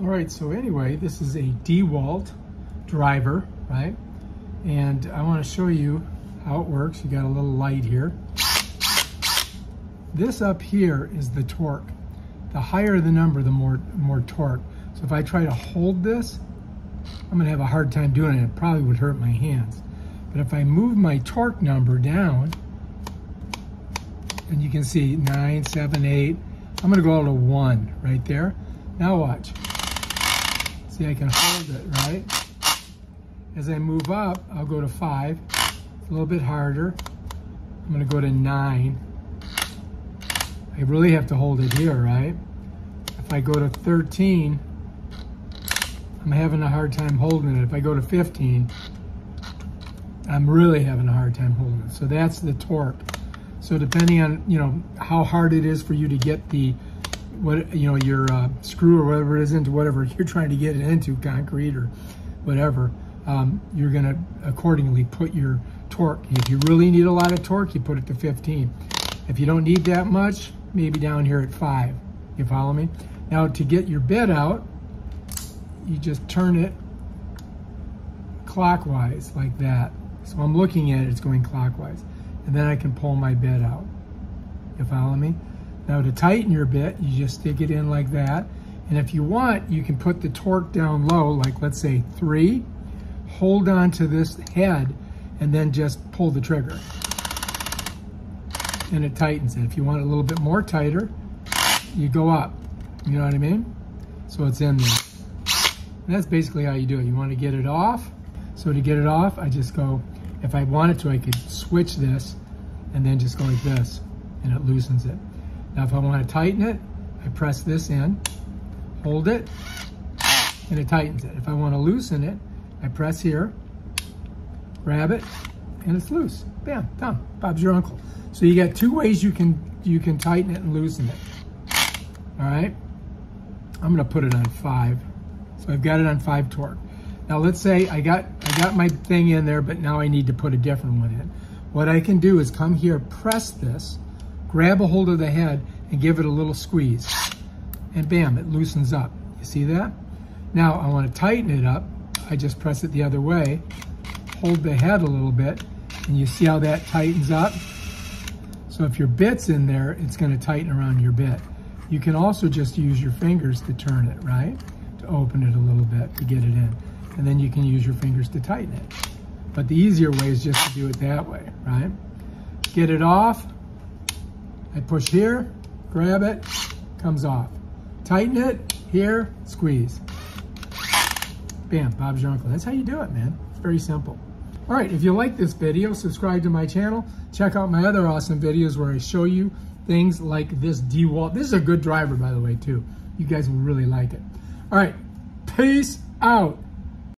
All right, so anyway, this is a DeWalt driver, right? And I want to show you how it works. You got a little light here. This up here is the torque. The higher the number, the more, more torque. So if I try to hold this, I'm gonna have a hard time doing it. It probably would hurt my hands. But if I move my torque number down, and you can see nine, seven, eight, I'm gonna go all to one right there. Now watch. See, I can hold it, right? As I move up, I'll go to five. It's a little bit harder. I'm gonna go to nine. I really have to hold it here, right? If I go to 13, I'm having a hard time holding it. If I go to 15, I'm really having a hard time holding it. So that's the torque. So depending on, you know, how hard it is for you to get the what you know your uh, screw or whatever it is into whatever you're trying to get it into concrete or whatever um, you're going to accordingly put your torque. If you really need a lot of torque you put it to 15 if you don't need that much maybe down here at 5 you follow me? Now to get your bit out you just turn it clockwise like that. So I'm looking at it it's going clockwise. And then I can pull my bit out. You follow me now to tighten your bit, you just stick it in like that. And if you want, you can put the torque down low, like let's say three, hold on to this head, and then just pull the trigger. And it tightens it. If you want it a little bit more tighter, you go up. You know what I mean? So it's in there. And that's basically how you do it. You want to get it off. So to get it off, I just go, if I wanted to, I could switch this and then just go like this, and it loosens it. Now if I want to tighten it, I press this in, hold it, and it tightens it. If I want to loosen it, I press here, grab it, and it's loose. Bam, done. Bob's your uncle. So you got two ways you can you can tighten it and loosen it. All right. I'm gonna put it on five. So I've got it on five torque. Now let's say I got I got my thing in there, but now I need to put a different one in. What I can do is come here, press this, grab a hold of the head and give it a little squeeze. And bam, it loosens up. You see that? Now I want to tighten it up. I just press it the other way, hold the head a little bit, and you see how that tightens up? So if your bit's in there, it's going to tighten around your bit. You can also just use your fingers to turn it, right? To open it a little bit to get it in. And then you can use your fingers to tighten it. But the easier way is just to do it that way, right? Get it off, I push here, grab it, comes off. Tighten it, here, squeeze. Bam, Bob's your uncle. That's how you do it, man. It's very simple. All right, if you like this video, subscribe to my channel. Check out my other awesome videos where I show you things like this DeWalt. This is a good driver, by the way, too. You guys will really like it. All right, peace out.